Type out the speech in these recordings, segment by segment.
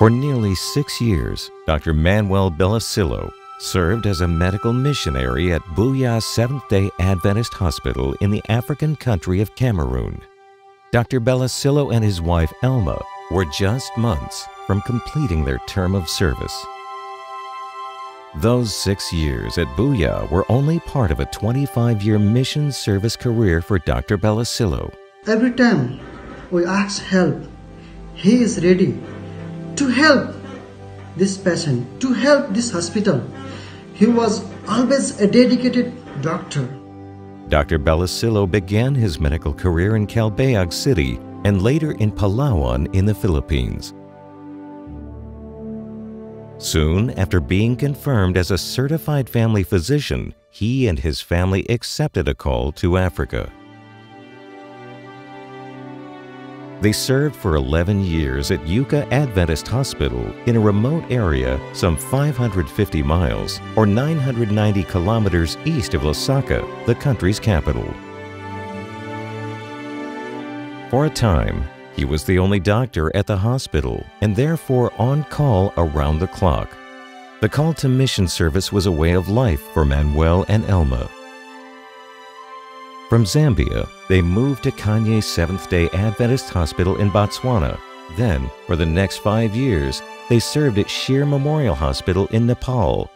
For nearly six years, Dr. Manuel Bellosillo served as a medical missionary at Buea Seventh day Adventist Hospital in the African country of Cameroon. Dr. Bellosillo and his wife Elma were just months from completing their term of service. Those six years at Buea were only part of a 25 year mission service career for Dr. Bellosillo. Every time we ask help, he is ready to help this patient, to help this hospital. He was always a dedicated doctor. Dr. Bellosillo began his medical career in Calbayog City and later in Palawan in the Philippines. Soon after being confirmed as a certified family physician, he and his family accepted a call to Africa. They served for 11 years at Yuka Adventist Hospital in a remote area some 550 miles or 990 kilometers east of Lusaka, the country's capital. For a time, he was the only doctor at the hospital and therefore on call around the clock. The call to mission service was a way of life for Manuel and Elma. From Zambia, they moved to Kanye Seventh day Adventist Hospital in Botswana. Then, for the next five years, they served at Scheer Memorial Hospital in Nepal.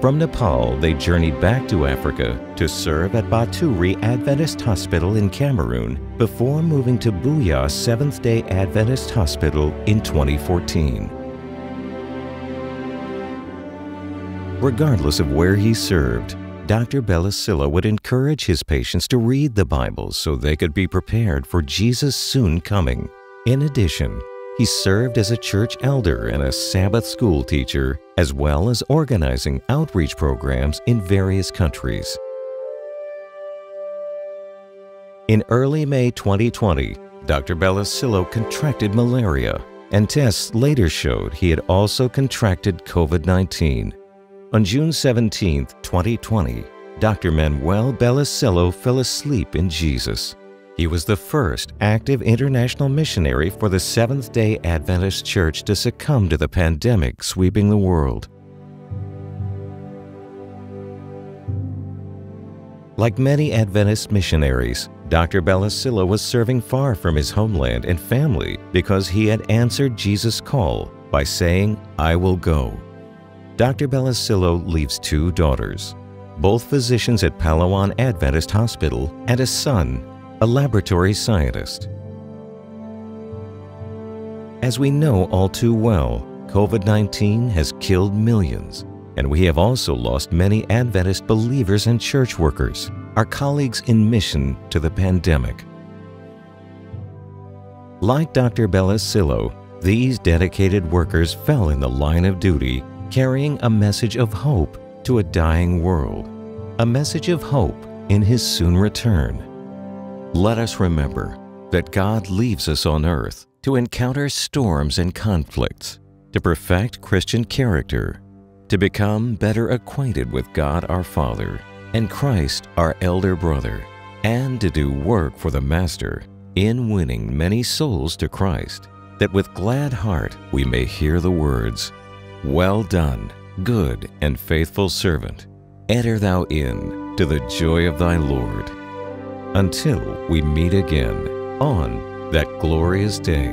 From Nepal, they journeyed back to Africa to serve at Batouri Adventist Hospital in Cameroon before moving to Buea Seventh day Adventist Hospital in 2014. Regardless of where he served, Dr. Bellosillo would encourage his patients to read the Bible so they could be prepared for Jesus' soon coming. In addition, he served as a church elder and a Sabbath school teacher, as well as organizing outreach programs in various countries. In early May 2020, Dr. Bellosillo contracted malaria, and tests later showed he had also contracted COVID 19. On June 17, 2020, Dr. Manuel Bellosillo fell asleep in Jesus. He was the first active international missionary for the Seventh day Adventist Church to succumb to the pandemic sweeping the world. Like many Adventist missionaries, Dr. Bellosillo was serving far from his homeland and family because he had answered Jesus' call by saying, I will go. Dr. Bellosillo leaves two daughters, both physicians at Palawan Adventist Hospital, and a son, a laboratory scientist. As we know all too well, COVID 19 has killed millions, and we have also lost many Adventist believers and church workers, our colleagues in mission to the pandemic. Like Dr. Bellosillo, these dedicated workers fell in the line of duty carrying a message of hope to a dying world, a message of hope in His soon return. Let us remember that God leaves us on earth to encounter storms and conflicts, to perfect Christian character, to become better acquainted with God our Father and Christ our elder brother, and to do work for the Master in winning many souls to Christ, that with glad heart we may hear the words, well done, good and faithful servant. Enter thou in to the joy of thy Lord. Until we meet again on that glorious day.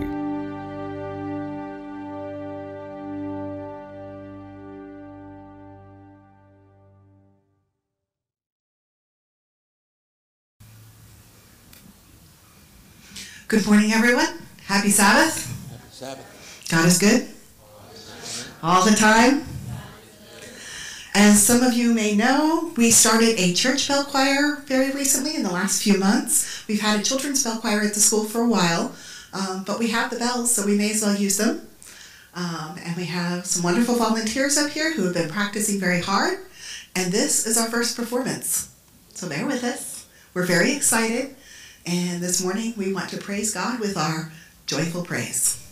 Good morning, everyone. Happy Sabbath. Happy Sabbath. God is good all the time. As some of you may know, we started a church bell choir very recently in the last few months. We've had a children's bell choir at the school for a while, um, but we have the bells, so we may as well use them. Um, and we have some wonderful volunteers up here who have been practicing very hard. And this is our first performance. So bear with us. We're very excited. And this morning we want to praise God with our joyful praise.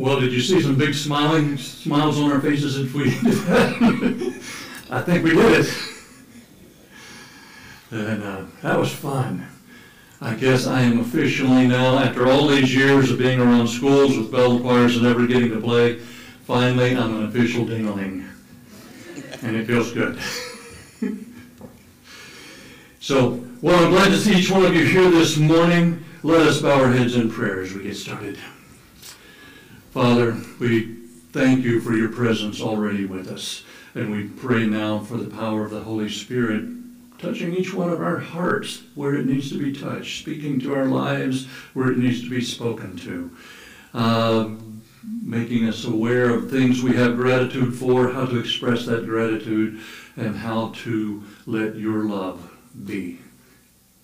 Well, did you see some big smiling smiles on our faces if we did that? I think we did it. And uh, that was fun. I guess I am officially now, after all these years of being around schools with bell choirs and never getting to play, finally I'm an official dingling. And it feels good. so, well, I'm glad to see each one of you here this morning. Let us bow our heads in prayer as we get started. Father, we thank you for your presence already with us. And we pray now for the power of the Holy Spirit touching each one of our hearts where it needs to be touched, speaking to our lives where it needs to be spoken to, uh, making us aware of things we have gratitude for, how to express that gratitude, and how to let your love be.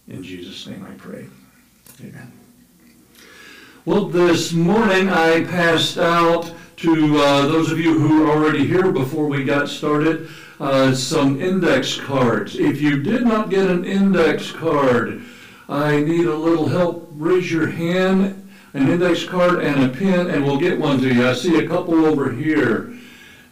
In Jesus' name I pray. Amen. Well, this morning I passed out to uh, those of you who are already here before we got started uh, some index cards. If you did not get an index card, I need a little help. Raise your hand, an index card and a pen, and we'll get one to you. I see a couple over here.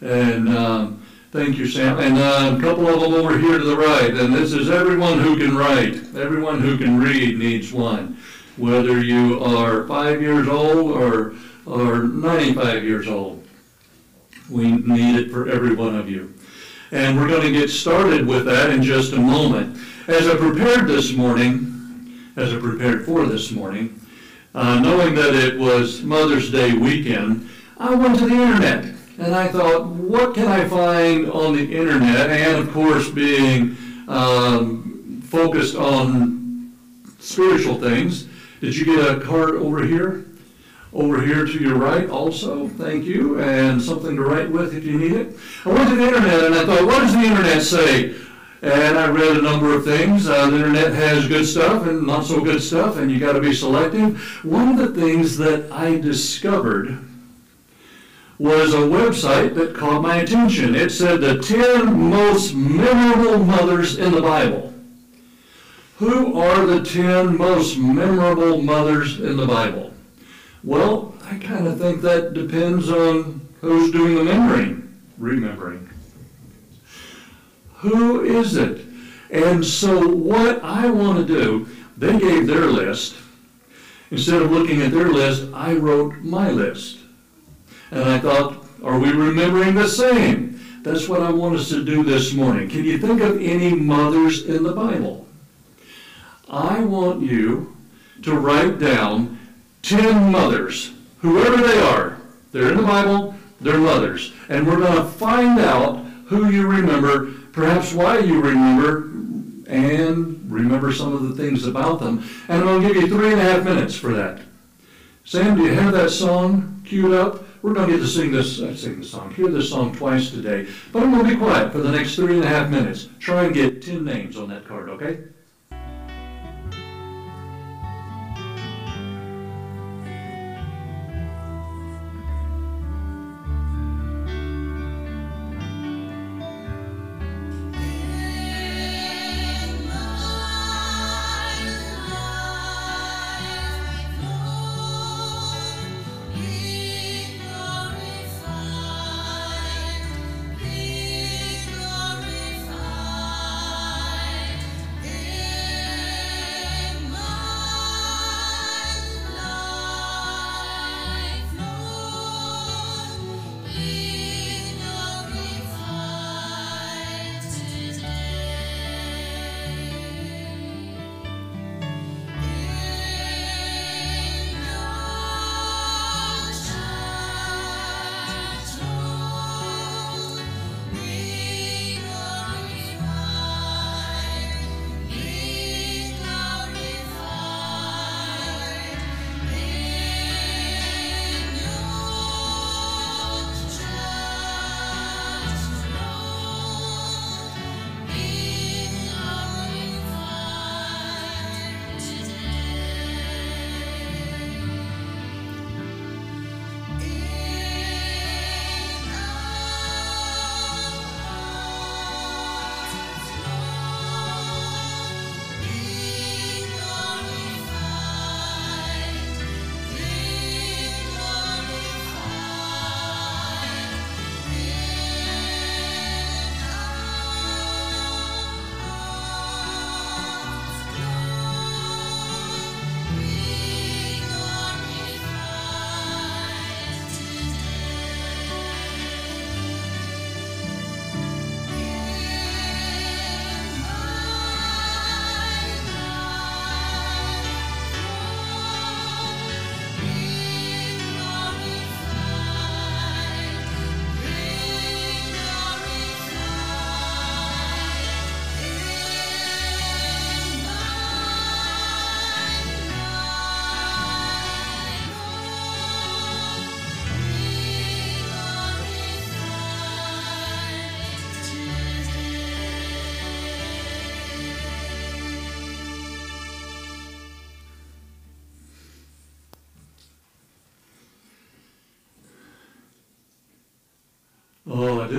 And um, thank you, Sam. And uh, a couple of them over here to the right. And this is everyone who can write, everyone who can read needs one whether you are five years old or, or 95 years old. We need it for every one of you. And we're going to get started with that in just a moment. As I prepared this morning, as I prepared for this morning, uh, knowing that it was Mother's Day weekend, I went to the internet and I thought, what can I find on the internet? And of course, being um, focused on spiritual things, did you get a card over here? Over here to your right also, thank you, and something to write with if you need it. I went to the internet and I thought, what does the internet say? And I read a number of things. Uh, the internet has good stuff and not so good stuff, and you got to be selective. One of the things that I discovered was a website that caught my attention. It said the 10 most memorable mothers in the Bible. Who are the 10 most memorable mothers in the Bible? Well, I kind of think that depends on who's doing the remembering. Remembering. Who is it? And so, what I want to do, they gave their list. Instead of looking at their list, I wrote my list. And I thought, are we remembering the same? That's what I want us to do this morning. Can you think of any mothers in the Bible? I want you to write down 10 mothers, whoever they are. They're in the Bible, they're mothers. And we're going to find out who you remember, perhaps why you remember, and remember some of the things about them. And I'm going to give you three and a half minutes for that. Sam, do you have that song queued up? We're going to get to sing this, uh, sing the song, hear this song twice today. But I'm going to be quiet for the next three and a half minutes. Try and get 10 names on that card, okay?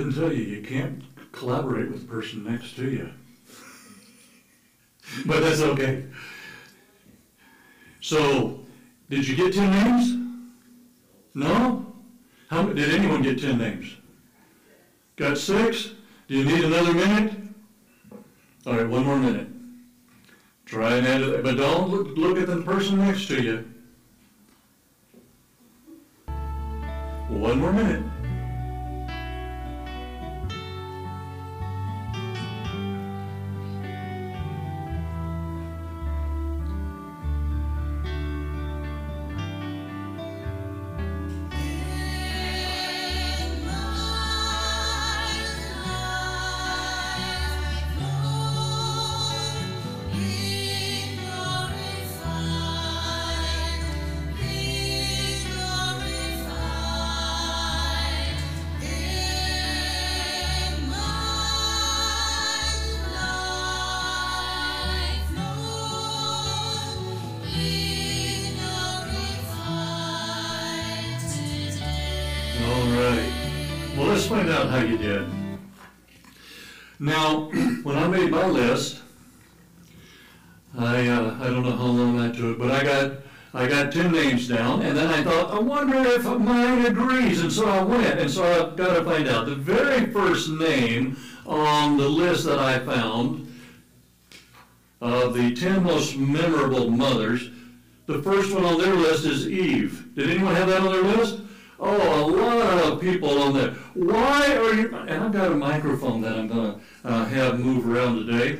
Didn't tell you, you can't collaborate with the person next to you. but that's okay. So, did you get 10 names? No? How, did anyone get 10 names? Got six? Do you need another minute? All right, one more minute. Try and add it, but don't look, look at the person next to you. One more minute. I wonder if mine agrees, and so I went, and so I've got to find out. The very first name on the list that I found of the ten most memorable mothers, the first one on their list is Eve. Did anyone have that on their list? Oh, a lot of people on there. Why are you? And I've got a microphone that I'm going to uh, have move around today.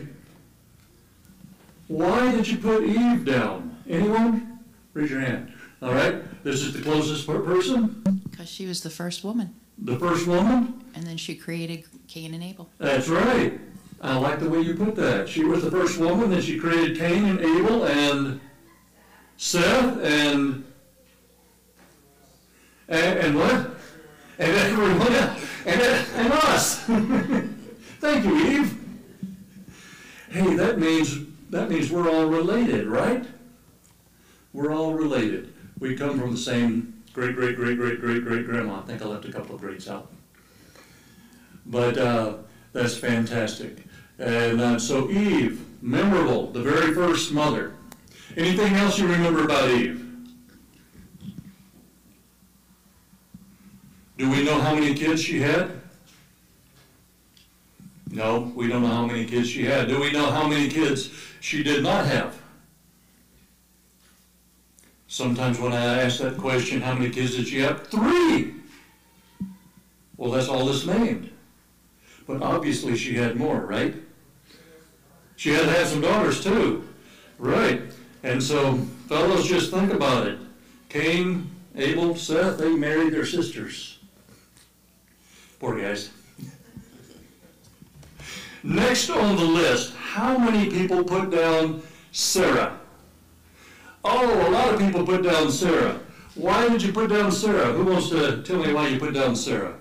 Why did you put Eve down? Anyone? Raise your hand. All right. This is the closest per- person. Because she was the first woman, The first woman. and then she created Cain and Abel. That's right. I like the way you put that. She was the first woman, then she created Cain and Abel and Seth and and, and what? And everyone else. And, and us. Thank you, Eve. Hey, that means that means we're all related, right? We're all related. We come from the same great great great great great great grandma. I think I left a couple of greats out. But uh, that's fantastic. And uh, so Eve, memorable, the very first mother. Anything else you remember about Eve? Do we know how many kids she had? No, we don't know how many kids she had. Do we know how many kids she did not have? Sometimes when I ask that question, how many kids did she have? Three! Well, that's all that's named. But obviously she had more, right? She had to have some daughters too. Right. And so, fellows, just think about it. Cain, Abel, Seth, they married their sisters. Poor guys. Next on the list, how many people put down Sarah? Oh, a lot of people put down Sarah. Why did you put down Sarah? Who wants to tell me why you put down Sarah?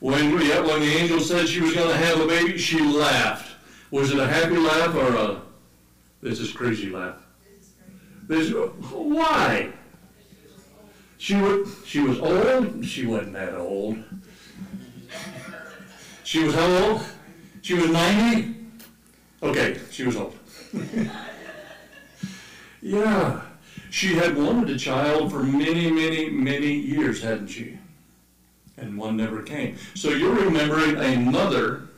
When, yeah, when the angel said she was going to have a baby, she laughed. Was it a happy laugh or a, this is crazy laugh? This, why? She was, she was old? She wasn't that old. She was how old? She was 90? Okay, she was old. yeah, she had wanted a child for many, many, many years, hadn't she? And one never came. So you're remembering a mother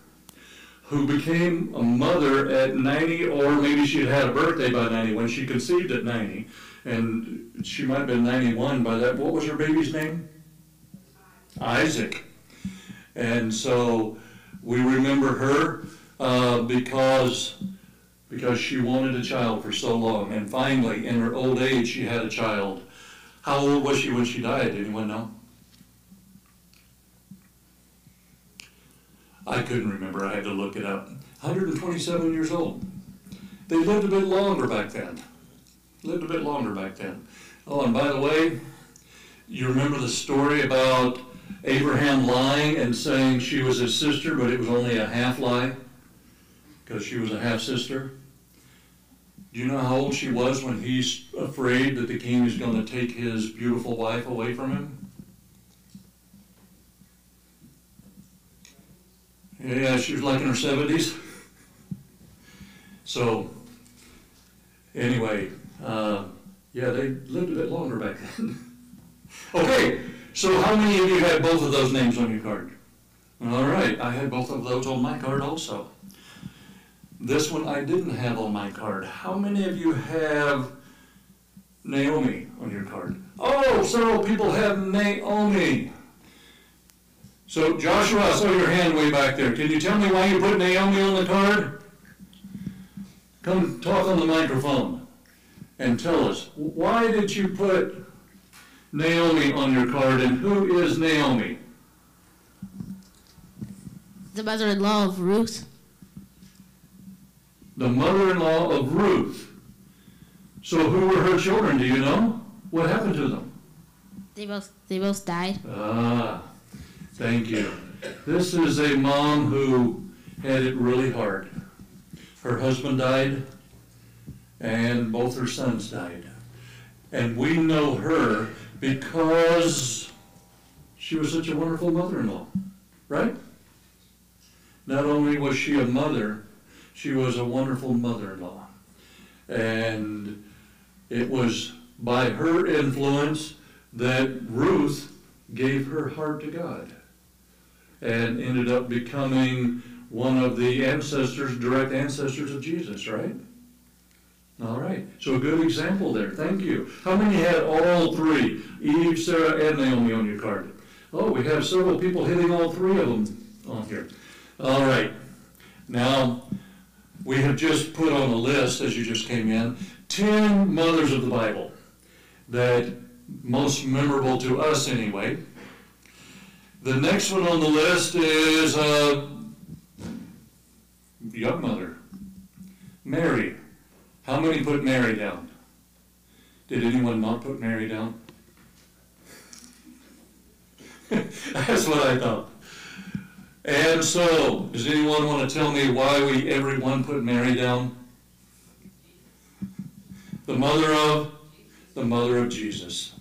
who became a mother at 90, or maybe she had had a birthday by 90 when she conceived at 90, and she might have been 91 by that. What was her baby's name? Isaac. And so we remember her uh, because because she wanted a child for so long, and finally, in her old age, she had a child. How old was she when she died? Anyone know? I couldn't remember. I had to look it up. 127 years old. They lived a bit longer back then. Lived a bit longer back then. Oh, and by the way, you remember the story about Abraham lying and saying she was his sister, but it was only a half lie because she was a half sister? Do you know how old she was when he's afraid that the king is going to take his beautiful wife away from him? Yeah, she was like in her 70s. So, anyway, uh, yeah, they lived a bit longer back then. okay, so how many of you had both of those names on your card? All right, I had both of those on my card also. This one I didn't have on my card. How many of you have Naomi on your card? Oh, several people have Naomi. So, Joshua, I saw your hand way back there. Can you tell me why you put Naomi on the card? Come talk on the microphone and tell us. Why did you put Naomi on your card and who is Naomi? The mother-in-law of Ruth. The mother-in-law of Ruth. So who were her children, do you know? What happened to them? They both they both died. Ah, thank you. This is a mom who had it really hard. Her husband died, and both her sons died. And we know her because she was such a wonderful mother-in-law, right? Not only was she a mother, she was a wonderful mother-in-law. And it was by her influence that Ruth gave her heart to God and ended up becoming one of the ancestors, direct ancestors of Jesus, right? All right. So a good example there. Thank you. How many had all three? Eve, Sarah, and Naomi on your card. Oh, we have several people hitting all three of them on here. All right. Now, we have just put on a list, as you just came in, 10 mothers of the Bible that most memorable to us anyway. The next one on the list is uh, a young mother, Mary. How many put Mary down? Did anyone not put Mary down? That's what I thought. And so, does anyone want to tell me why we everyone put Mary down? The mother of the mother of Jesus.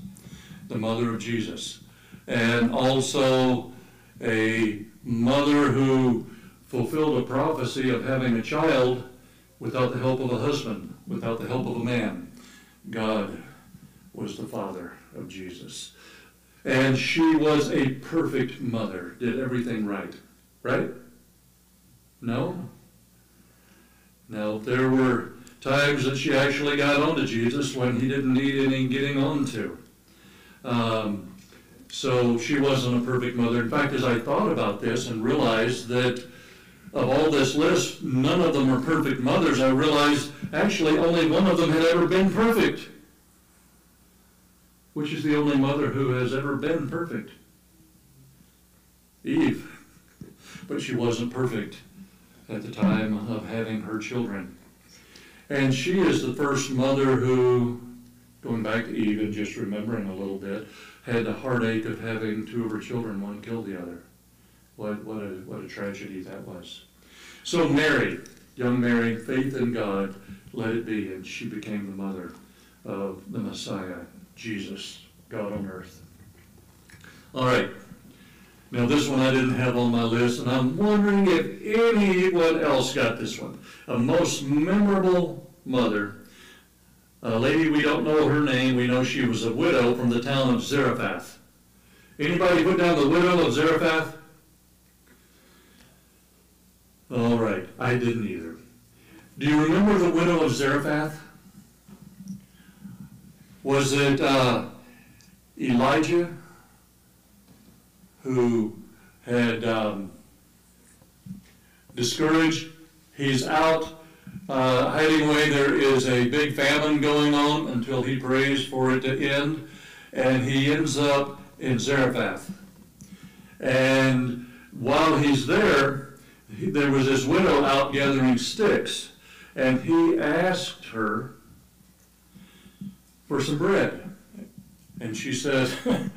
The mother of Jesus. And also a mother who fulfilled a prophecy of having a child without the help of a husband, without the help of a man. God was the father of Jesus. And she was a perfect mother, did everything right. Right? No? No, there were times that she actually got onto Jesus when he didn't need any getting on to. Um, so she wasn't a perfect mother. In fact, as I thought about this and realized that of all this list, none of them are perfect mothers, I realized actually only one of them had ever been perfect. Which is the only mother who has ever been perfect? Eve. But she wasn't perfect at the time of having her children. And she is the first mother who, going back to Eve and just remembering a little bit, had the heartache of having two of her children, one killed the other. What, what, a, what a tragedy that was. So Mary, young Mary, faith in God, let it be, and she became the mother of the Messiah, Jesus, God on earth. All right. Now this one I didn't have on my list, and I'm wondering if anyone else got this one. A most memorable mother, a lady we don't know her name. We know she was a widow from the town of Zarephath. Anybody put down the widow of Zarephath? All right, I didn't either. Do you remember the widow of Zarephath? Was it uh, Elijah who had um, discouraged? He's out uh, hiding away. There is a big famine going on until he prays for it to end, and he ends up in Zarephath. And while he's there, he- there was this widow out gathering sticks, and he asked her for some bread. And she said,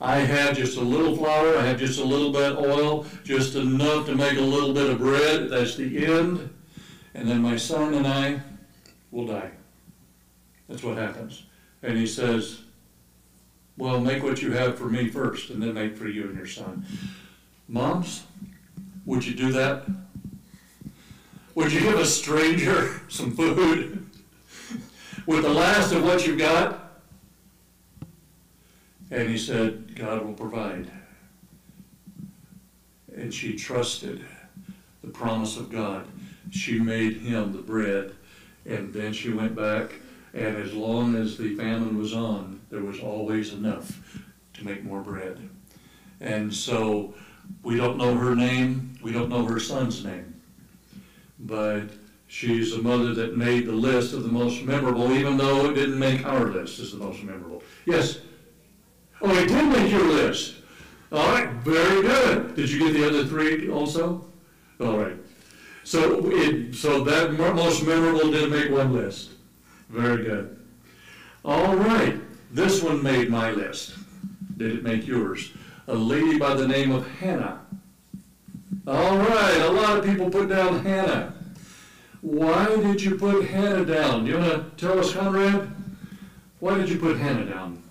I have just a little flour, I have just a little bit of oil, just enough to make a little bit of bread. That's the end. And then my son and I, will die. That's what happens. And he says, well, make what you have for me first, and then make for you and your son. Moms, would you do that? Would you give a stranger some food with the last of what you've got? And he said, God will provide. And she trusted the promise of God. She made him the bread, and then she went back, and as long as the famine was on, there was always enough to make more bread. And so we don't know her name, we don't know her son's name, but she's a mother that made the list of the most memorable, even though it didn't make our list as the most memorable. Yes? Oh, it did make your list. All right, very good. Did you get the other three also? All right. So it, so that most memorable did make one list. Very good. All right, this one made my list. Did it make yours? A lady by the name of Hannah. All right, a lot of people put down Hannah. Why did you put Hannah down? You want to tell us, Conrad? Why did you put Hannah down?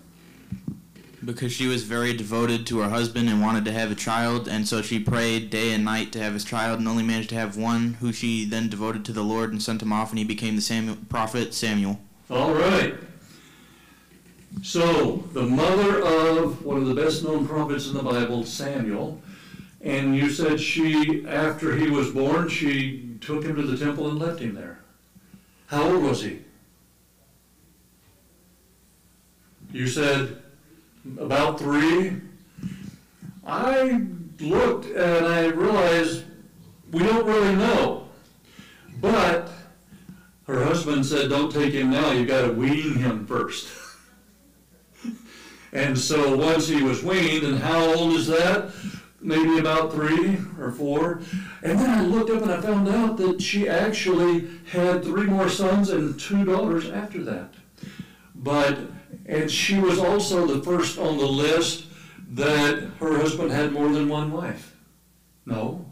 because she was very devoted to her husband and wanted to have a child, and so she prayed day and night to have his child, and only managed to have one, who she then devoted to the Lord and sent him off, and he became the Samuel, prophet Samuel. All right. So, the mother of one of the best known prophets in the Bible, Samuel, and you said she, after he was born, she took him to the temple and left him there. How old was he? You said about three. I looked and I realized we don't really know. But her husband said, Don't take him now, you've got to wean him first. and so once he was weaned, and how old is that? Maybe about three or four. And then I looked up and I found out that she actually had three more sons and two daughters after that. But, and she was also the first on the list that her husband had more than one wife. No.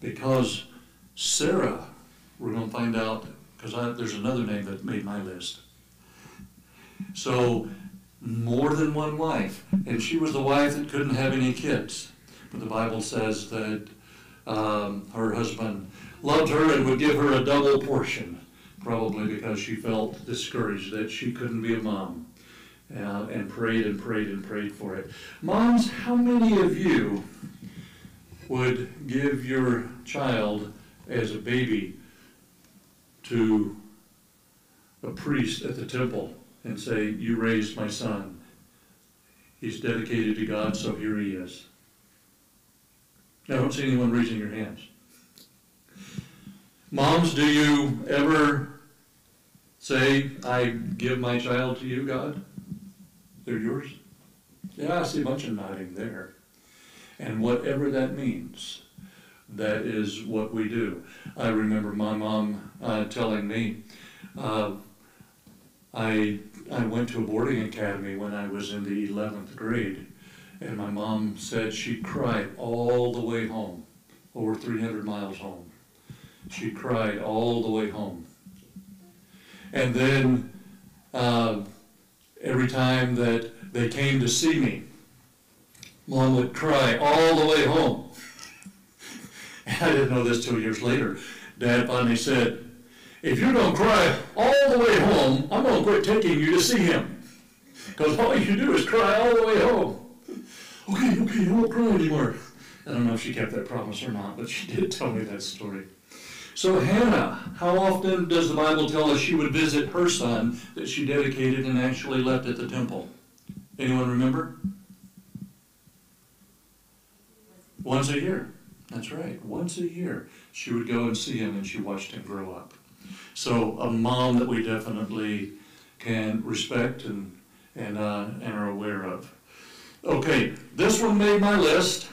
Because Sarah, we're going to find out, because there's another name that made my list. So, more than one wife. And she was the wife that couldn't have any kids. But the Bible says that um, her husband loved her and would give her a double portion, probably because she felt discouraged that she couldn't be a mom. Uh, and prayed and prayed and prayed for it. Moms, how many of you would give your child as a baby to a priest at the temple and say, You raised my son. He's dedicated to God, so here he is. I don't see anyone raising your hands. Moms, do you ever say, I give my child to you, God? They're yours? Yeah, I see a bunch of nodding there. And whatever that means, that is what we do. I remember my mom uh, telling me, uh, I, I went to a boarding academy when I was in the 11th grade, and my mom said she cried all the way home, over 300 miles home. She cried all the way home. And then uh, every time that they came to see me, Mom would cry all the way home. I didn't know this till years later. Dad finally said, if you don't cry all the way home, I'm going to quit taking you to see him. Because all you do is cry all the way home. Okay, okay, I won't cry anymore. I don't know if she kept that promise or not, but she did tell me that story. So Hannah, how often does the Bible tell us she would visit her son that she dedicated and actually left at the temple? Anyone remember? Once a year. That's right. Once a year, she would go and see him, and she watched him grow up. So a mom that we definitely can respect and and uh, and are aware of. Okay, this one made my list.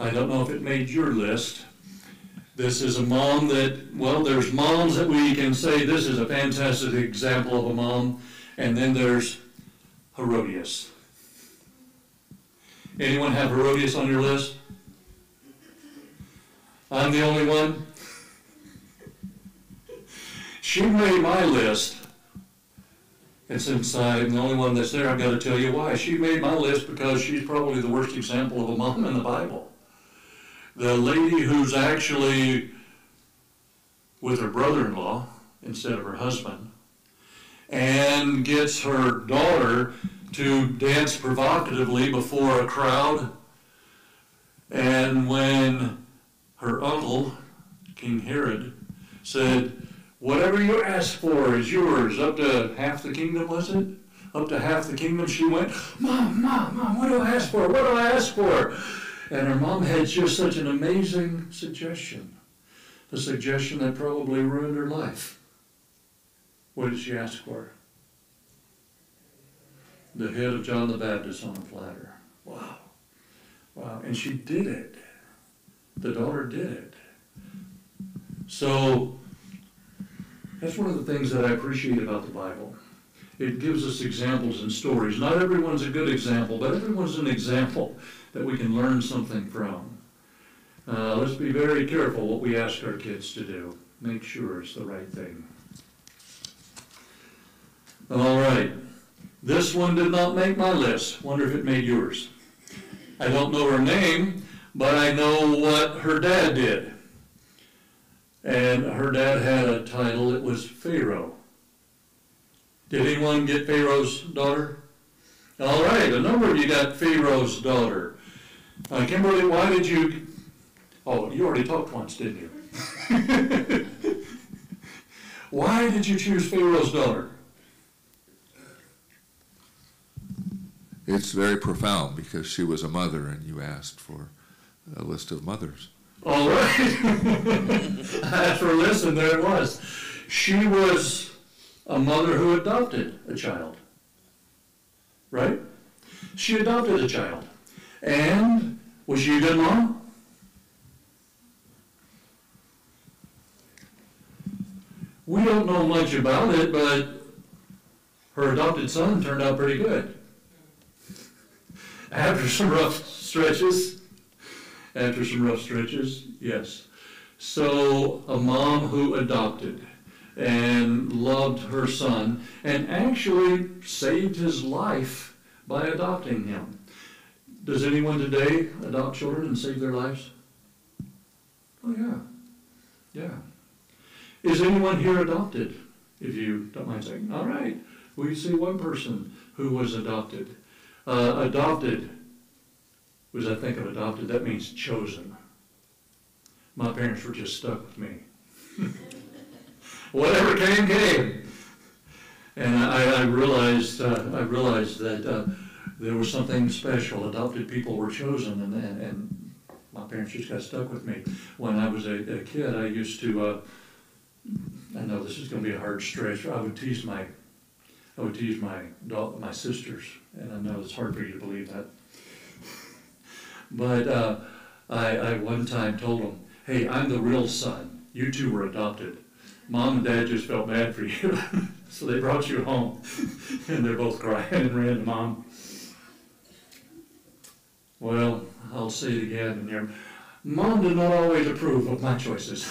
I don't know if it made your list. This is a mom that, well, there's moms that we can say this is a fantastic example of a mom, and then there's Herodias. Anyone have Herodias on your list? I'm the only one? She made my list. And since I'm the only one that's there, I've got to tell you why. She made my list because she's probably the worst example of a mom in the Bible. The lady who's actually with her brother-in-law instead of her husband and gets her daughter to dance provocatively before a crowd. And when her uncle, King Herod, said, Whatever you ask for is yours, up to half the kingdom, was it? Up to half the kingdom, she went, Mom, Mom, Mom, what do I ask for? What do I ask for? And her mom had just such an amazing suggestion. The suggestion that probably ruined her life. What did she ask for? The head of John the Baptist on a platter. Wow. Wow. And she did it. The daughter did it. So, that's one of the things that I appreciate about the Bible. It gives us examples and stories. Not everyone's a good example, but everyone's an example that we can learn something from. Uh, let's be very careful what we ask our kids to do. Make sure it's the right thing. All right. This one did not make my list. Wonder if it made yours. I don't know her name, but I know what her dad did. And her dad had a title, it was Pharaoh. Did anyone get Pharaoh's daughter? All right, a number of you got Pharaoh's daughter. Uh, Kimberly, why did you? Oh, you already talked once, didn't you? why did you choose Pharaoh's daughter? It's very profound because she was a mother and you asked for a list of mothers. All right. After listen, there it was. She was a mother who adopted a child. Right? She adopted a child. And was she a good mom? We don't know much about it, but her adopted son turned out pretty good. After some rough stretches, after some rough stretches, yes. So a mom who adopted and loved her son and actually saved his life by adopting him. Does anyone today adopt children and save their lives? Oh, yeah. Yeah. Is anyone here adopted? If you don't mind saying, all right. We see one person who was adopted. Uh, adopted was I think of adopted, that means chosen. My parents were just stuck with me. Whatever came, came. And I, I realized, uh, I realized that uh, there was something special. Adopted people were chosen, and, and, and my parents just got stuck with me. When I was a, a kid, I used to, uh, I know this is going to be a hard stretch, I would tease my, I would tease my, my sisters, and I know it's hard for you to believe that. But uh, I, I one time told them, hey, I'm the real son. You two were adopted. Mom and dad just felt bad for you. so they brought you home. and they're both crying and ran to mom. Well, I'll say it again. And your mom did not always approve of my choices.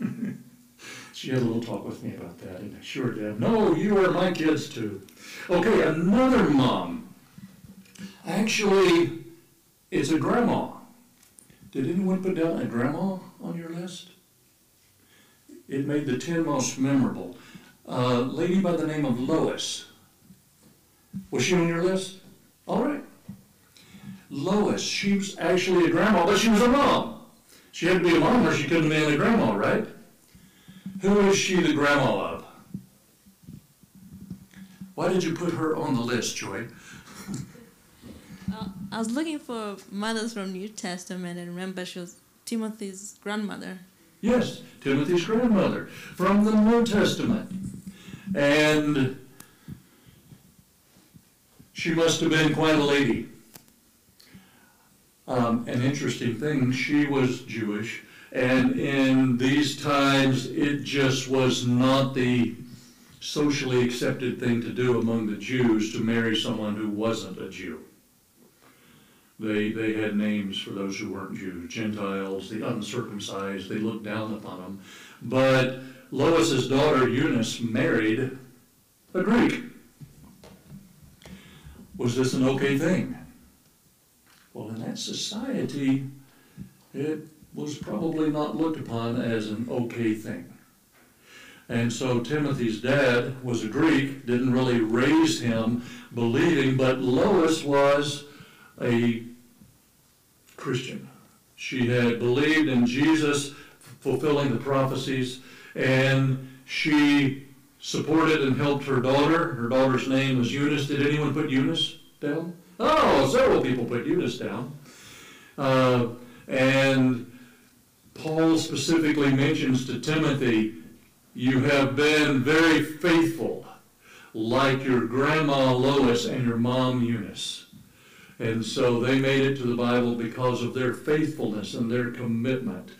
she had a little talk with me about that, and I sure did. No, you are my kids too. Okay, another mom. Actually, it's a grandma. Did anyone put down a grandma on your list? It made the 10 most memorable. A lady by the name of Lois. Was she on your list? All right. Lois, she was actually a grandma, but she was a mom. She had to be a mom or she couldn't be a grandma, right? Who is she the grandma of? Why did you put her on the list, Joy? I was looking for mothers from New Testament and remember she was Timothy's grandmother. Yes, Timothy's grandmother from the New Testament. And she must have been quite a lady. Um, an interesting thing, she was Jewish, and in these times it just was not the socially accepted thing to do among the Jews to marry someone who wasn't a Jew. They, they had names for those who weren't Jews, Gentiles, the uncircumcised, they looked down upon them. But Lois's daughter Eunice married a Greek. Was this an okay thing? Well, in that society, it was probably not looked upon as an okay thing. And so Timothy's dad was a Greek, didn't really raise him believing, but Lois was a Christian. She had believed in Jesus fulfilling the prophecies, and she supported and helped her daughter. Her daughter's name was Eunice. Did anyone put Eunice down? Oh, several people put Eunice down. Uh, and Paul specifically mentions to Timothy, You have been very faithful, like your grandma Lois and your mom Eunice. And so they made it to the Bible because of their faithfulness and their commitment,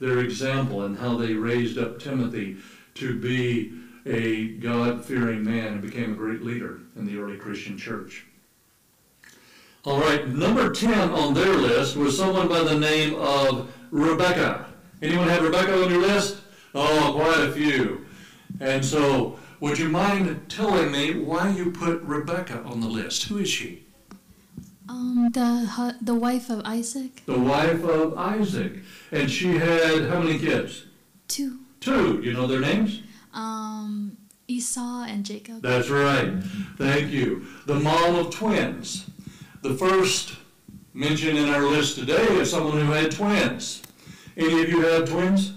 their example, and how they raised up Timothy to be a God fearing man and became a great leader in the early Christian church. All right, number 10 on their list was someone by the name of Rebecca. Anyone have Rebecca on your list? Oh, quite a few. And so, would you mind telling me why you put Rebecca on the list? Who is she? Um, the the wife of Isaac. The wife of Isaac. And she had how many kids? Two. Two. You know their names? Um, Esau and Jacob. That's right. Thank you. The mom of twins. The first mentioned in our list today is someone who had twins. Any of you have twins?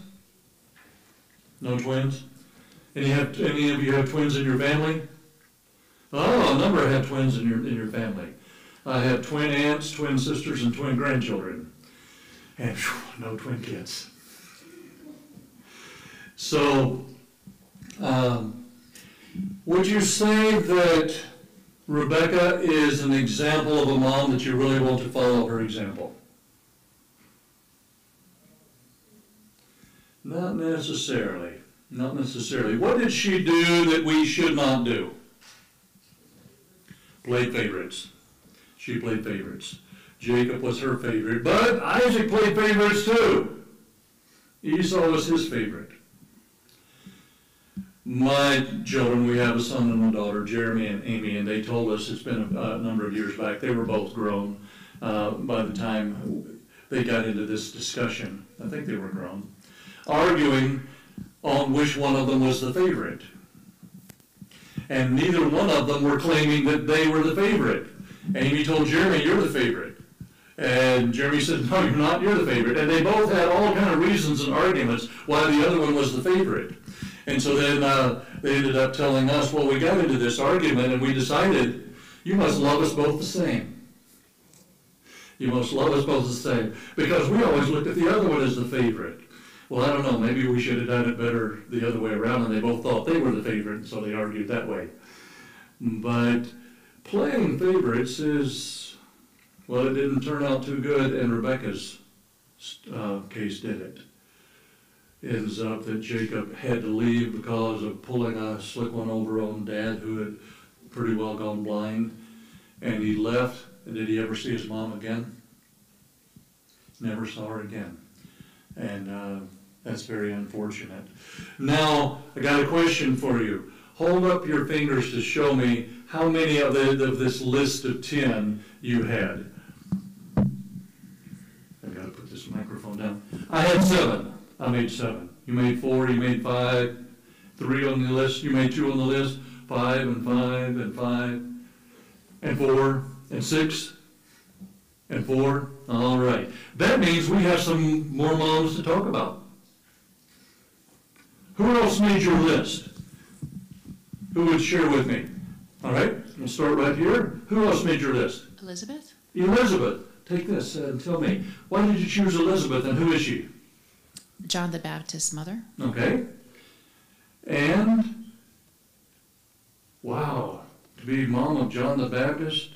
No twins? Any have any of you have twins in your family? Oh, a number have twins in your in your family. I have twin aunts, twin sisters, and twin grandchildren, and phew, no twin kids. So, um, would you say that Rebecca is an example of a mom that you really want to follow her example? Not necessarily. Not necessarily. What did she do that we should not do? Play favorites. She played favorites. Jacob was her favorite, but Isaac played favorites too. Esau was his favorite. My children, we have a son and a daughter, Jeremy and Amy, and they told us it's been a, a number of years back. They were both grown uh, by the time they got into this discussion. I think they were grown, arguing on which one of them was the favorite. And neither one of them were claiming that they were the favorite. Amy told Jeremy, "You're the favorite." And Jeremy said, no, you're not, you're the favorite. And they both had all kind of reasons and arguments why the other one was the favorite. And so then uh, they ended up telling us, well, we got into this argument and we decided, you must love us both the same. You must love us both the same. Because we always looked at the other one as the favorite. Well, I don't know, maybe we should have done it better the other way around, and they both thought they were the favorite, so they argued that way. But playing favorites is, well, it didn't turn out too good, and Rebecca's uh, case did it. Ends up that Jacob had to leave because of pulling a slick one over on dad, who had pretty well gone blind, and he left. And did he ever see his mom again? Never saw her again. And uh, that's very unfortunate. Now, I got a question for you. Hold up your fingers to show me how many of, the, of this list of 10 you had. I've got to put this microphone down. I had seven. I made seven. You made four, you made five, three on the list, you made two on the list, five and five and five, and four, and six, and four. All right. That means we have some more moms to talk about. Who else made your list? Who would share with me? All right, we'll start right here. Who else made your list? Elizabeth? Elizabeth. Take this and tell me. Why did you choose Elizabeth and who is she? John the Baptist's mother. Okay. And, wow, to be mom of John the Baptist,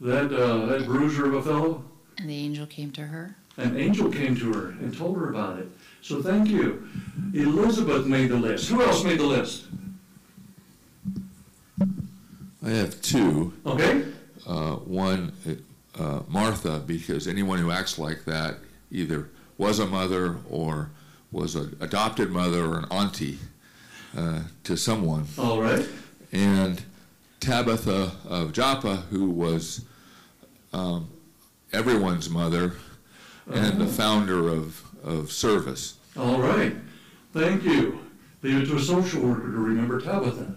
that, uh, that bruiser of a fellow, And the angel came to her. an angel came to her and told her about it. So thank you. Elizabeth made the list. Who else made the list? I have two. Okay. Uh, one, uh, Martha, because anyone who acts like that either was a mother or was an adopted mother or an auntie. uh, to someone. All right. And Tabitha of Joppa, who was um, everyone's mother and the founder of, of service. All right. Thank you. Leave it to a social worker to remember Tabitha.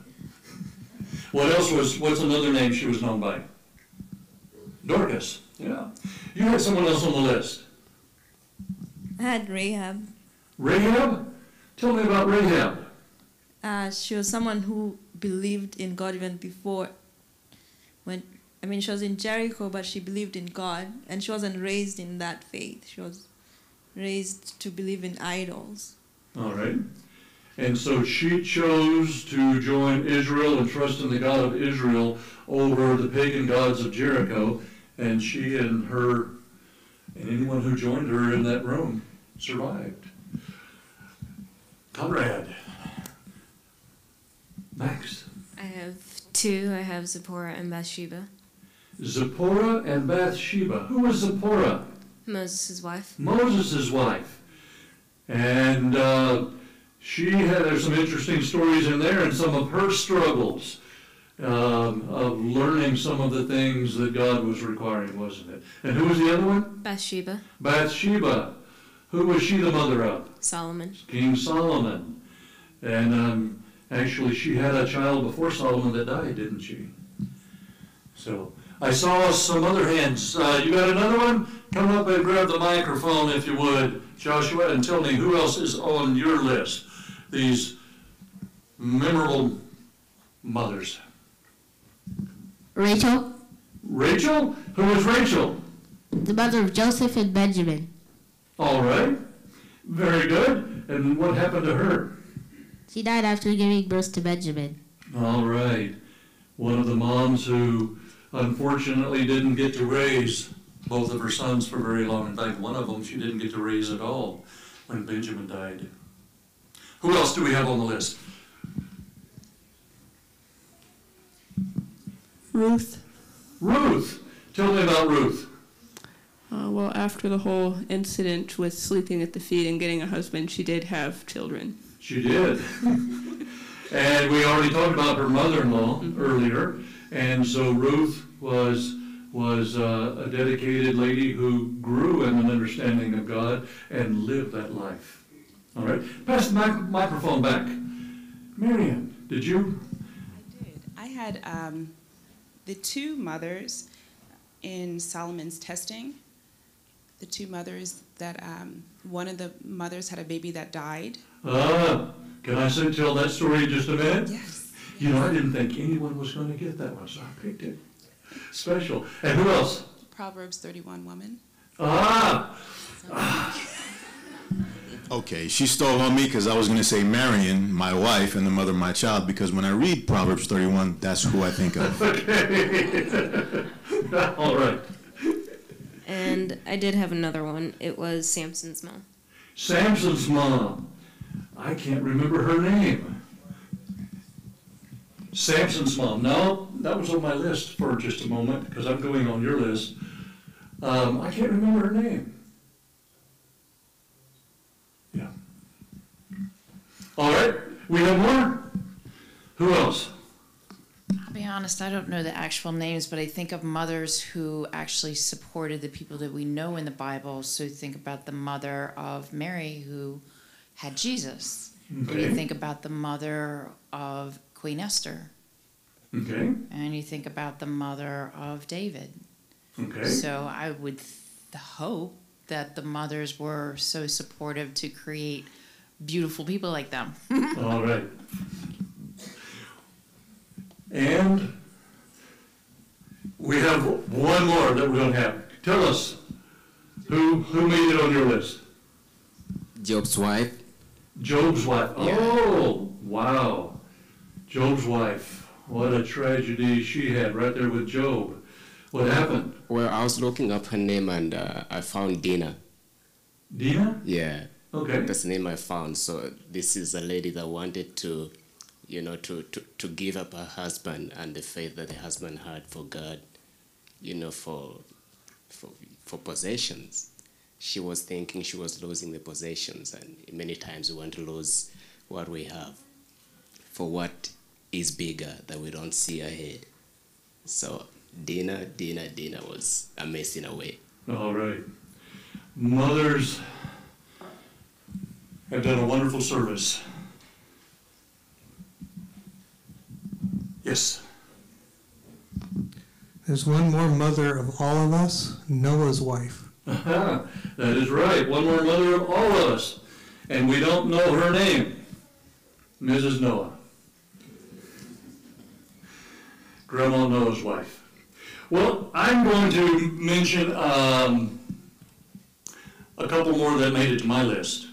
What else was, what's another name she was known by? Dorcas. Yeah. You had someone else on the list. I had Rahab. Rahab? Tell me about Rahab. Uh, she was someone who believed in God even before. When I mean, she was in Jericho, but she believed in God, and she wasn't raised in that faith. She was raised to believe in idols. All right. And so she chose to join Israel and trust in the God of Israel over the pagan gods of Jericho. And she and her, and anyone who joined her in that room, survived. Conrad. Max. I have two. I have Zipporah and Bathsheba. Zipporah and Bathsheba. Who was Zipporah? Moses' wife. Moses' wife. And uh, she had, there's some interesting stories in there and some of her struggles um, of learning some of the things that God was requiring, wasn't it? And who was the other one? Bathsheba. Bathsheba. Who was she the mother of? Solomon. King Solomon. And um, actually, she had a child before Solomon that died, didn't she? So I saw some other hands. Uh, you got another one? Come up and grab the microphone if you would, Joshua, and tell me who else is on your list. These memorable mothers. Rachel, Rachel? Who is Rachel? the mother of Joseph and Benjamin. All right. Very good. And what happened to her? She died after giving birth to Benjamin. All right. One of the moms who unfortunately didn't get to raise both of her sons for very long. In fact, one of them she didn't get to raise at all when Benjamin died. Who else do we have on the list? Ruth. Ruth. Tell me about Ruth. Uh, well, after the whole incident with sleeping at the feet and getting a husband, she did have children. She did. and we already talked about her mother-in-law earlier. And so Ruth was was uh, a dedicated lady who grew in an understanding of God and lived that life. All right. Pass the mic- microphone back. Marion, did you? I did. I had um, the two mothers in Solomon's testing. The two mothers that um, one of the mothers had a baby that died. Ah, can I say, tell that story in just a minute? Yes. You know, I didn't think anyone was going to get that one, so I picked it. Special. And who else? Proverbs 31 woman. Ah! Okay, she stole on me because I was going to say Marion, my wife, and the mother of my child, because when I read Proverbs 31, that's who I think of. All right. And I did have another one. It was Samson's mom. Samson's mom. I can't remember her name. Samson's mom. No, that was on my list for just a moment because I'm going on your list. Um, I can't remember her name. All right. We have more. Who else? I'll be honest, I don't know the actual names, but I think of mothers who actually supported the people that we know in the Bible. So think about the mother of Mary who had Jesus. Okay. you think about the mother of Queen Esther. Okay. And you think about the mother of David. Okay. So I would hope that the mothers were so supportive to create beautiful people like them. All right. And we have one more that we're going to have. Tell us who who made it on your list. Job's wife. Job's wife. Oh, wow. Job's wife. What a tragedy she had right there with Job. What happened? Well, I was looking up her name and uh, I found Dina. Dina? Yeah. Okay. That's the name I found. So this is a lady that wanted to, you know, to, to, to give up her husband and the faith that the husband had for God, you know, for, for, for possessions. She was thinking she was losing the possessions, and many times we want to lose what we have. for what is bigger that we don't see ahead. So Dina, Dina, Dina was amazing way. All right. Mothers have done a wonderful service. Yes. There's one more mother of all of us, Noah's wife. that is right. One more mother of all of us. And we don't know her name. Mrs. Noah. Grandma Noah's wife. Well, I'm going to mention um, a couple more that made it to my list.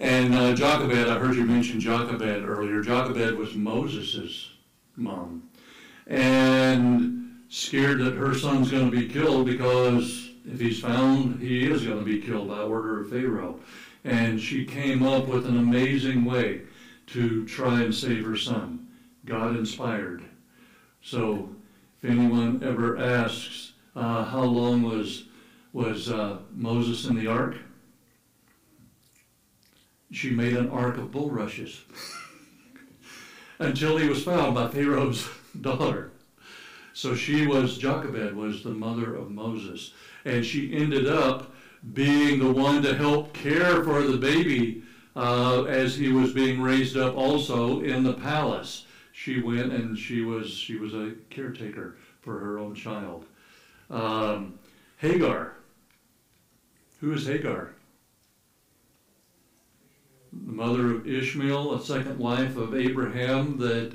And uh, Jochebed, I heard you mention Jochebed earlier. Jochebed was Moses' mom. And scared that her son's going to be killed because if he's found, he is going to be killed by order of Pharaoh. And she came up with an amazing way to try and save her son. God inspired. So if anyone ever asks uh, how long was was uh, Moses in the ark, she made an ark of bulrushes until he was found by Pharaoh's daughter. So she was Jochebed was the mother of Moses, and she ended up being the one to help care for the baby uh, as he was being raised up also in the palace. She went and she was she was a caretaker for her own child. Um, Hagar. Who is Hagar? The mother of Ishmael, a second wife of Abraham. That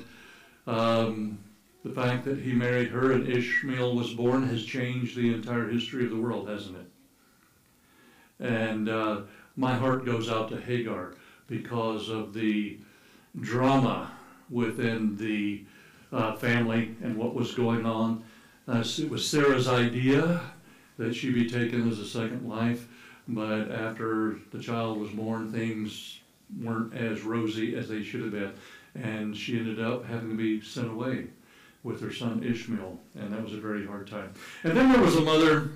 um, the fact that he married her and Ishmael was born has changed the entire history of the world, hasn't it? And uh, my heart goes out to Hagar because of the drama within the uh, family and what was going on. Uh, it was Sarah's idea that she be taken as a second wife, but after the child was born, things weren't as rosy as they should have been, and she ended up having to be sent away with her son Ishmael, and that was a very hard time. And then there was a mother,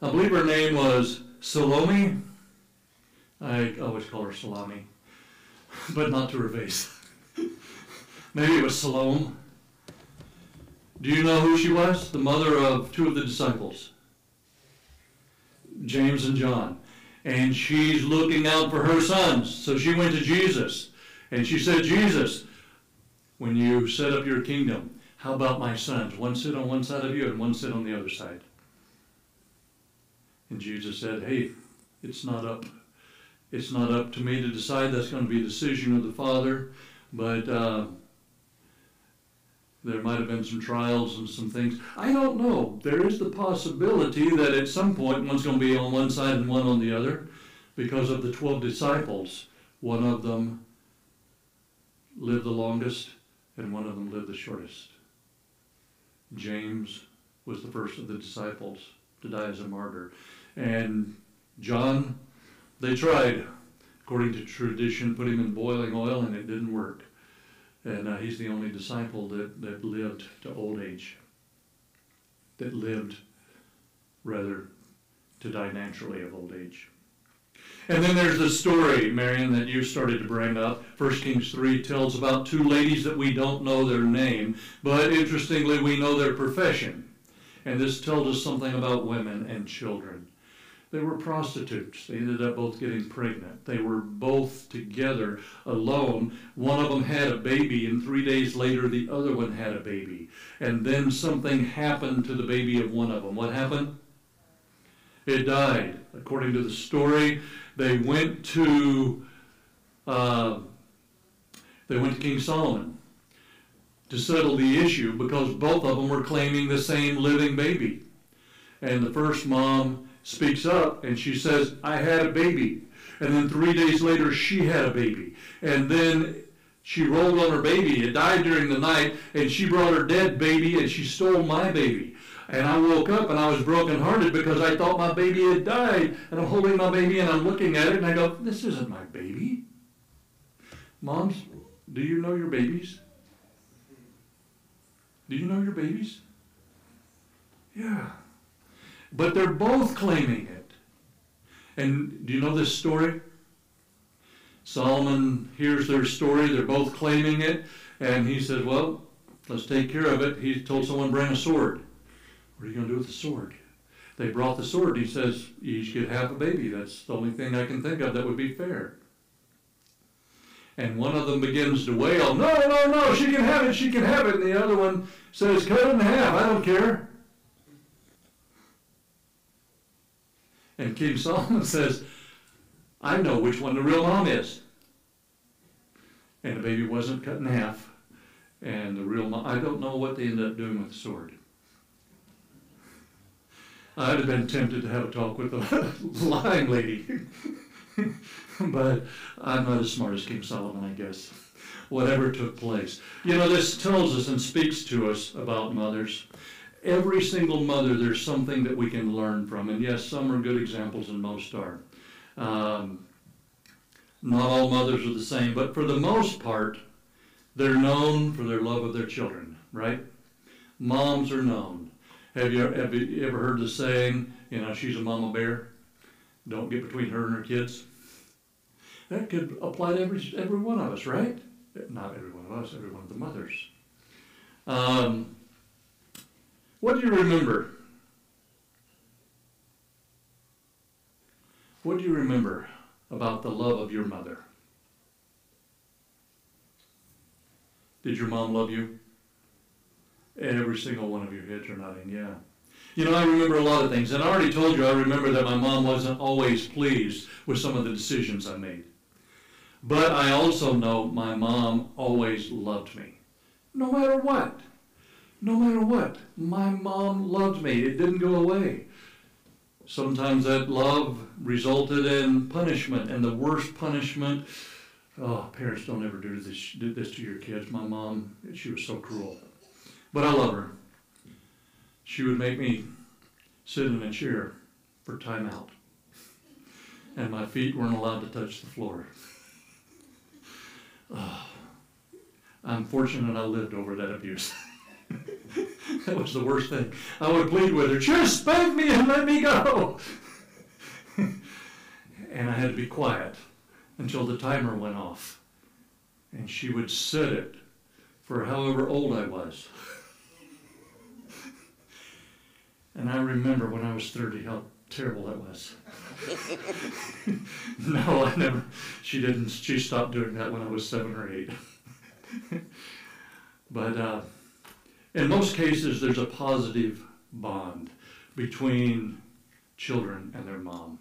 I believe her name was Salome. I always call her Salami, but not to her face. Maybe it was Salome. Do you know who she was? The mother of two of the disciples, James and John. And she's looking out for her sons. So she went to Jesus and she said, Jesus, when you set up your kingdom, how about my sons? One sit on one side of you and one sit on the other side. And Jesus said, Hey, it's not up. It's not up to me to decide. That's going to be a decision of the Father. But uh, there might have been some trials and some things. I don't know. There is the possibility that at some point one's going to be on one side and one on the other because of the 12 disciples. One of them lived the longest and one of them lived the shortest. James was the first of the disciples to die as a martyr. And John, they tried, according to tradition, put him in boiling oil and it didn't work. And uh, he's the only disciple that, that lived to old age, that lived rather to die naturally of old age. And then there's the story, Marion, that you started to bring up. 1 Kings 3 tells about two ladies that we don't know their name, but interestingly, we know their profession. And this tells us something about women and children. They were prostitutes. They ended up both getting pregnant. They were both together alone. One of them had a baby, and three days later, the other one had a baby. And then something happened to the baby of one of them. What happened? It died. According to the story, they went to uh, they went to King Solomon to settle the issue because both of them were claiming the same living baby. And the first mom speaks up and she says, I had a baby. And then three days later, she had a baby. And then she rolled on her baby. It died during the night, and she brought her dead baby and she stole my baby. And I woke up and I was brokenhearted because I thought my baby had died. And I'm holding my baby and I'm looking at it and I go, This isn't my baby. Moms, do you know your babies? Do you know your babies? Yeah. But they're both claiming it. And do you know this story? Solomon hears their story. They're both claiming it. And he says, Well, let's take care of it. He told someone, Bring a sword. What are you going to do with the sword? They brought the sword. He says, You each get half a baby. That's the only thing I can think of that would be fair. And one of them begins to wail, No, no, no, she can have it, she can have it. And the other one says, Cut it in half, I don't care. And King Solomon says, I know which one the real mom is. And the baby wasn't cut in half. And the real mom, I don't know what they ended up doing with the sword. I'd have been tempted to have a talk with the lying lady. but I'm not as smart as King Solomon, I guess. Whatever took place. You know, this tells us and speaks to us about mothers. Every single mother, there's something that we can learn from. And yes, some are good examples and most are. Um, not all mothers are the same, but for the most part, they're known for their love of their children, right? Moms are known. Have you, have you ever heard the saying, you know, she's a mama bear? Don't get between her and her kids. That could apply to every, every one of us, right? Not every one of us, every one of the mothers. Um, what do you remember? What do you remember about the love of your mother? Did your mom love you? Every single one of your heads are nodding, yeah. You know, I remember a lot of things. And I already told you, I remember that my mom wasn't always pleased with some of the decisions I made. But I also know my mom always loved me. No matter what. No matter what. My mom loved me. It didn't go away. Sometimes that love resulted in punishment, and the worst punishment. Oh, parents don't ever do this, do this to your kids. My mom, she was so cruel. But I love her. She would make me sit in a chair for timeout. And my feet weren't allowed to touch the floor. Oh, I'm fortunate I lived over that abuse. that was the worst thing. I would plead with her, just spank me and let me go. and I had to be quiet until the timer went off. And she would set it for however old I was. and I remember when I was 30 how terrible that was. no, I never. She didn't. She stopped doing that when I was seven or eight. but uh, in most cases, there's a positive bond between children and their mom.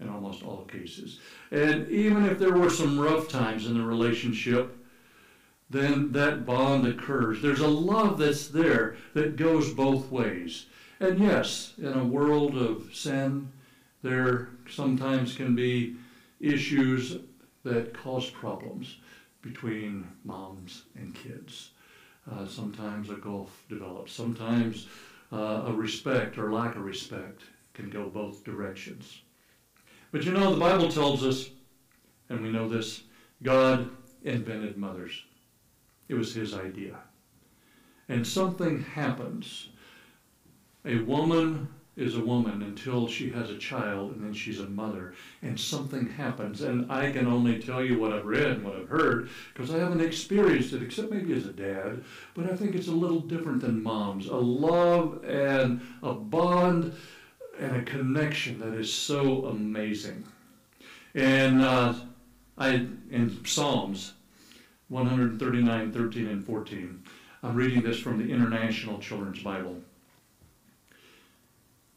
In almost all cases, and even if there were some rough times in the relationship, then that bond occurs. There's a love that's there that goes both ways. And yes, in a world of sin, there sometimes can be issues that cause problems between moms and kids. Uh, sometimes a gulf develops. Sometimes uh, a respect or lack of respect can go both directions. But you know, the Bible tells us, and we know this, God invented mothers. It was his idea. And something happens. A woman is a woman until she has a child and then she's a mother. And something happens. And i can only tell you what i've read and what i've heard because i haven't experienced it except maybe as a dad. But i think it's a little different than moms. A love and a bond and a connection that is so amazing. And uh, i in psalms 139 13 and 14 i'm reading this from the international children's bible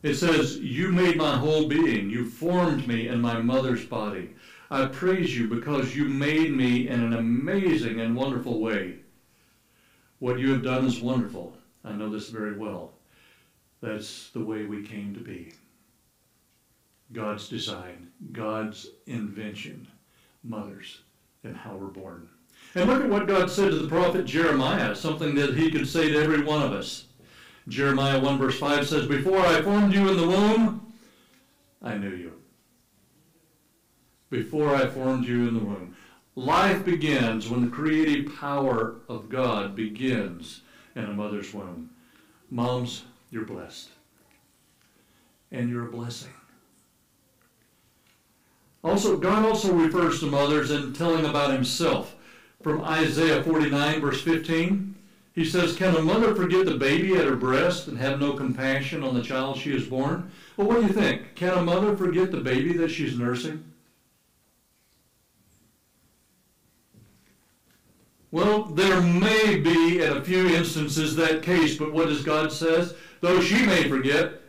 it says, You made my whole being. You formed me in my mother's body. I praise you because you made me in an amazing and wonderful way. What you have done is wonderful. I know this very well. That's the way we came to be. God's design, God's invention, mothers, and how we're born. And look at what God said to the prophet Jeremiah, something that he could say to every one of us. Jeremiah 1 verse 5 says, Before I formed you in the womb, I knew you. Before I formed you in the womb. Life begins when the creative power of God begins in a mother's womb. Moms, you're blessed. And you're a blessing. Also, God also refers to mothers in telling about himself. From Isaiah 49, verse 15, he says, Can a mother forget the baby at her breast and have no compassion on the child she has born? Well, what do you think? Can a mother forget the baby that she's nursing? Well, there may be in a few instances that case, but what does God says? Though she may forget,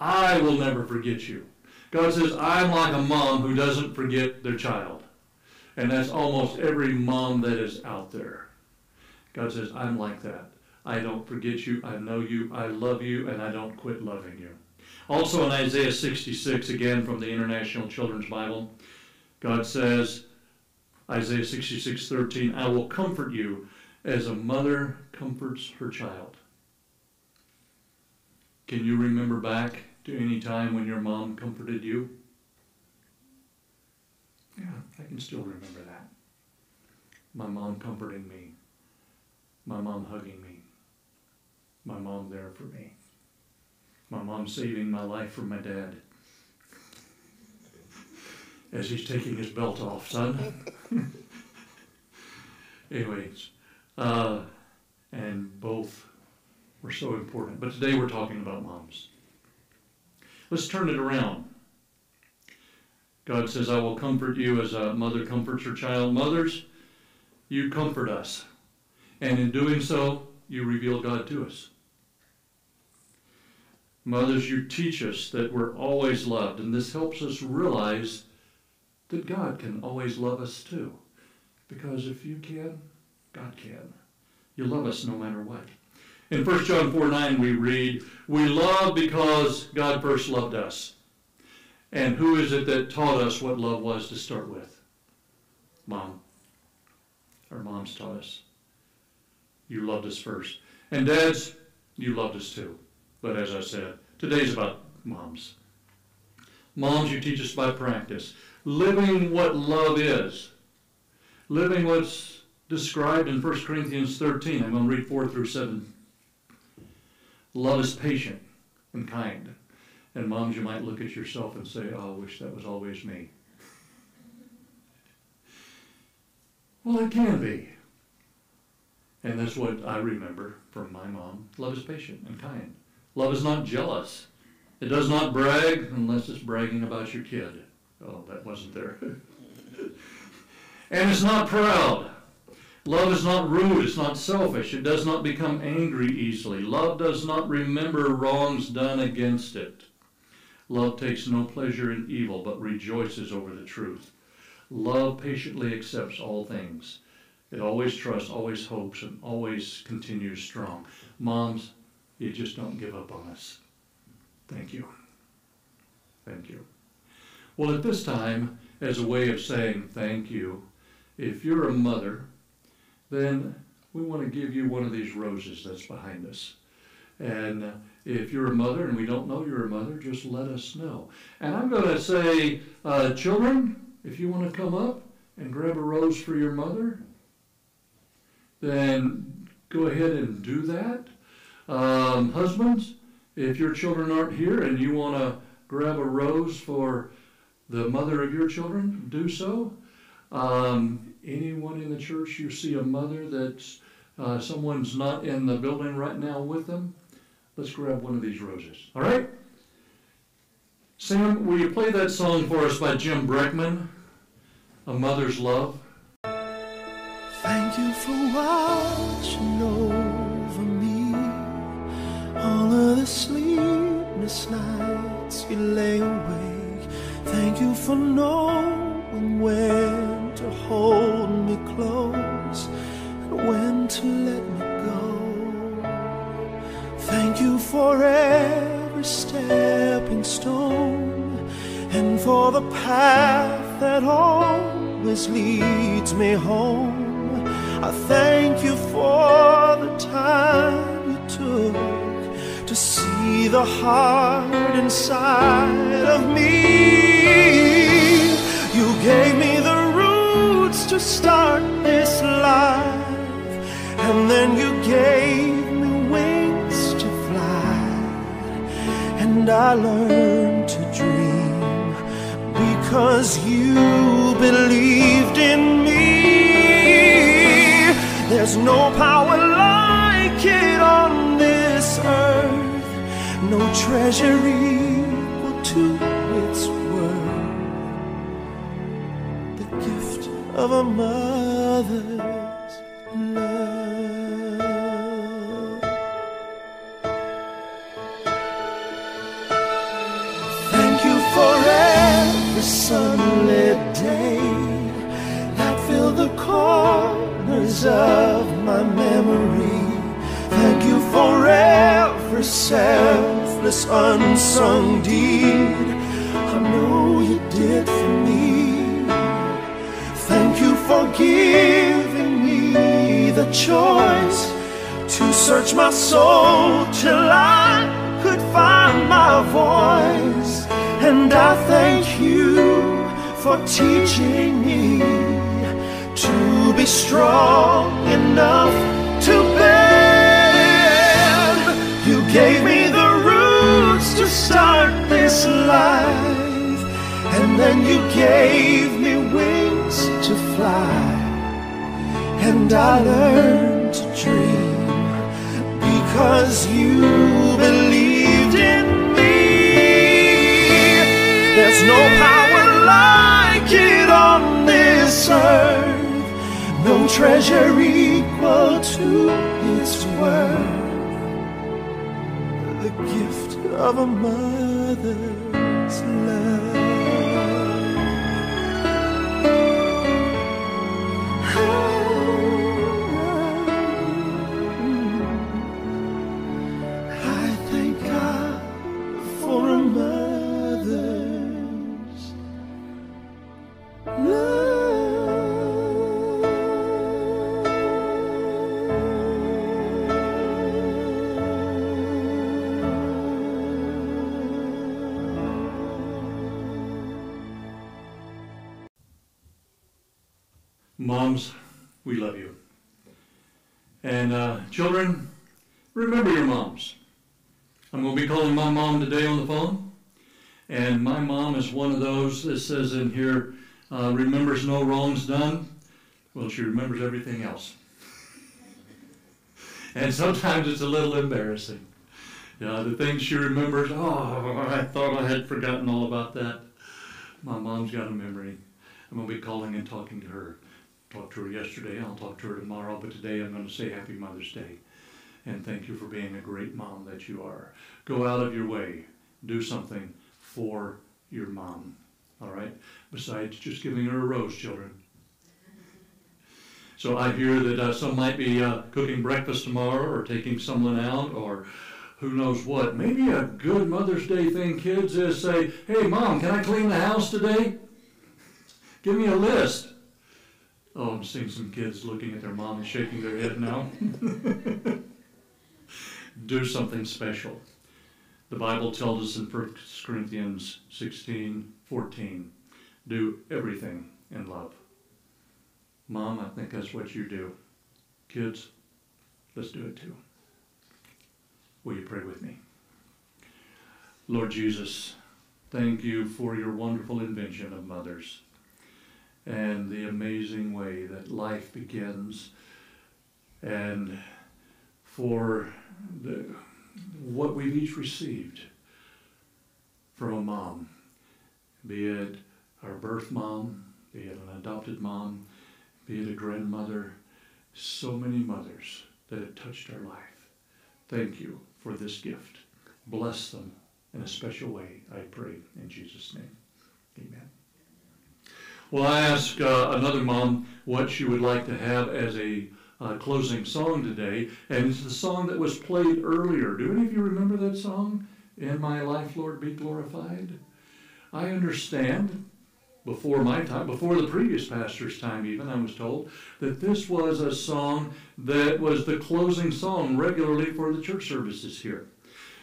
I will never forget you. God says, I'm like a mom who doesn't forget their child. And that's almost every mom that is out there. God says, I'm like that. I don't forget you. I know you. I love you, and I don't quit loving you. Also in Isaiah 66, again from the International Children's Bible, God says, Isaiah 66, 13, I will comfort you as a mother comforts her child. Can you remember back to any time when your mom comforted you? Yeah, I can still remember that. My mom comforting me. My mom hugging me. My mom there for me. My mom saving my life from my dad. As he's taking his belt off, son. Anyways, uh, and both were so important. But today we're talking about moms. Let's turn it around. God says, I will comfort you as a mother comforts her child. Mothers, you comfort us. And in doing so, you reveal God to us. Mothers, you teach us that we're always loved, and this helps us realize that God can always love us too. Because if you can, God can. You love us no matter what. In 1 John 4 9, we read, We love because God first loved us. And who is it that taught us what love was to start with? Mom. Our moms taught us. You loved us first. And dads, you loved us too. But as I said, today's about moms. Moms, you teach us by practice. Living what love is. Living what's described in 1 Corinthians 13. I'm going to read 4 through 7. Love is patient and kind. And moms, you might look at yourself and say, oh, I wish that was always me. Well, it can be. And that's what I remember from my mom. Love is patient and kind. Love is not jealous. It does not brag unless it's bragging about your kid. Oh, that wasn't there. and it's not proud. Love is not rude. It's not selfish. It does not become angry easily. Love does not remember wrongs done against it. Love takes no pleasure in evil, but rejoices over the truth. Love patiently accepts all things. It always trusts, always hopes, and always continues strong. Moms, you just don't give up on us. Thank you. Thank you. Well, at this time, as a way of saying thank you, if you're a mother, then we want to give you one of these roses that's behind us. And if you're a mother and we don't know you're a mother, just let us know. And I'm going to say, uh, children, if you want to come up and grab a rose for your mother, then go ahead and do that. Um, husbands, if your children aren't here and you want to grab a rose for the mother of your children, do so. Um, anyone in the church, you see a mother that's uh, someone's not in the building right now with them, let's grab one of these roses. All right? Sam, will you play that song for us by Jim Brickman, A Mother's Love? Thank you for watching over me all of the sleepless nights you lay awake. Thank you for knowing when to hold me close and when to let me go. Thank you for every stepping stone and for the path that always leads me home. I thank you for the time you took to see the heart inside of me. You gave me the roots to start this life, and then you gave me wings to fly, and I learned to dream because you There's no power like it on this earth, no treasure equal to its worth. The gift of a mother's love. Thank you for every sunlit day that filled the corners of my memory. Thank you for every selfless, unsung deed I know you did for me. Thank you for giving me the choice to search my soul till I could find my voice. And I thank you for teaching me be strong enough to bend. You gave me the roots to start this life, and then you gave me wings to fly. And I learned to dream because you believed in me. There's no power like it on this earth, no treasure equal to its worth. The gift of a mother's love. Moms, we love you. And uh, children, remember your moms. I'm going to be calling my mom today on the phone. And my mom is one of those that says in here, uh, remembers no wrongs done. Well, she remembers everything else. and sometimes it's a little embarrassing. Yeah, the things she remembers, oh, I thought I had forgotten all about that. My mom's got a memory. I'm going to be calling and talking to her. Talked to her yesterday, I'll talk to her tomorrow, but today I'm going to say Happy Mother's Day. And thank you for being a great mom that you are. Go out of your way, do something for your mom, all right? Besides just giving her a rose, children. So I hear that uh, some might be uh, cooking breakfast tomorrow or taking someone out or who knows what. Maybe a good Mother's Day thing, kids, is say, hey, mom, can I clean the house today? Give me a list. Oh, I'm seeing some kids looking at their mom and shaking their head now. Do something special. The Bible tells us in 1 Corinthians 16, 14, do everything in love. Mom, I think that's what you do. Kids, let's do it too. Will you pray with me? Lord Jesus, thank you for your wonderful invention of mothers and the amazing way that life begins and for the, what we've each received from a mom, be it our birth mom, be it an adopted mom, be it a grandmother, so many mothers that have touched our life. Thank you for this gift. Bless them in a special way, I pray in Jesus' name. Amen. Well, I asked uh, another mom what she would like to have as a uh, closing song today, and it's the song that was played earlier. Do any of you remember that song? In my life, Lord, be glorified. I understand before my time, before the previous pastor's time, even, I was told that this was a song that was the closing song regularly for the church services here.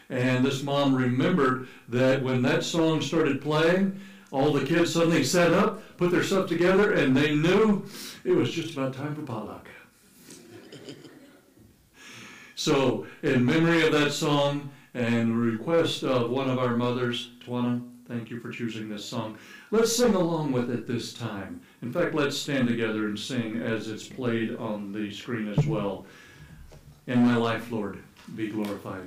And this mom remembered that when that song started playing, all the kids suddenly sat up, put their stuff together, and they knew it was just about time for potluck. so, in memory of that song and request of one of our mothers, Twana, Thank you for choosing this song. Let's sing along with it this time. In fact, let's stand together and sing as it's played on the screen as well. In my life, Lord, be glorified.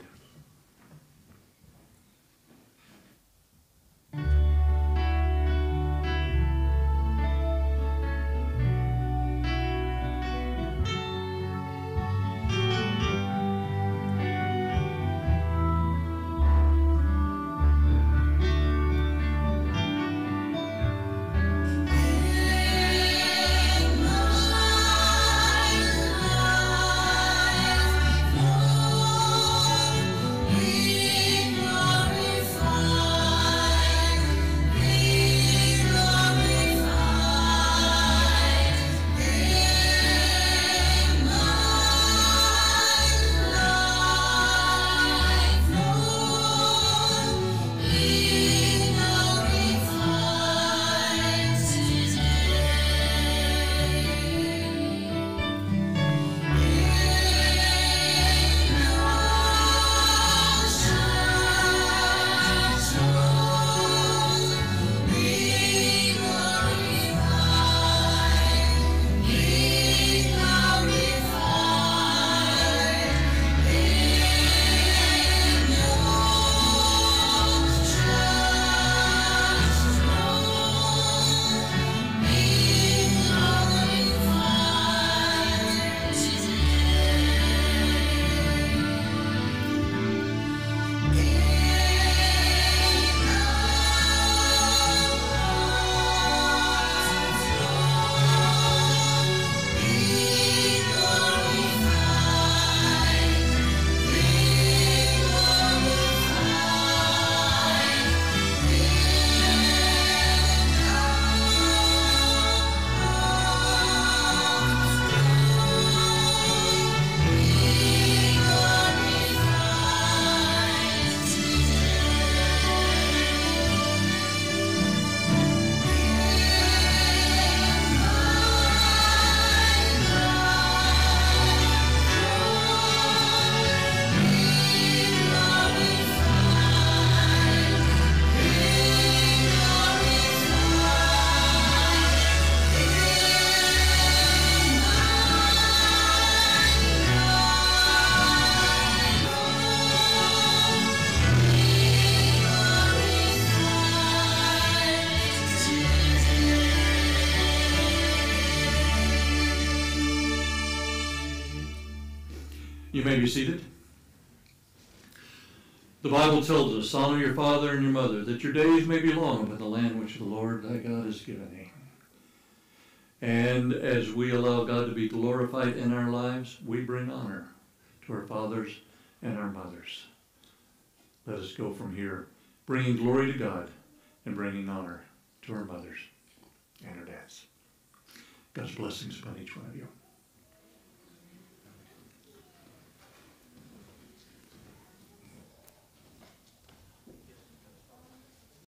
Be seated. The Bible tells us, honor your father and your mother, that your days may be long upon the land which the Lord thy God has given thee. And as we allow God to be glorified in our lives, we bring honor to our fathers and our mothers. Let us go from here, bringing glory to God and bringing honor to our mothers and our dads. God's blessings upon each one of you.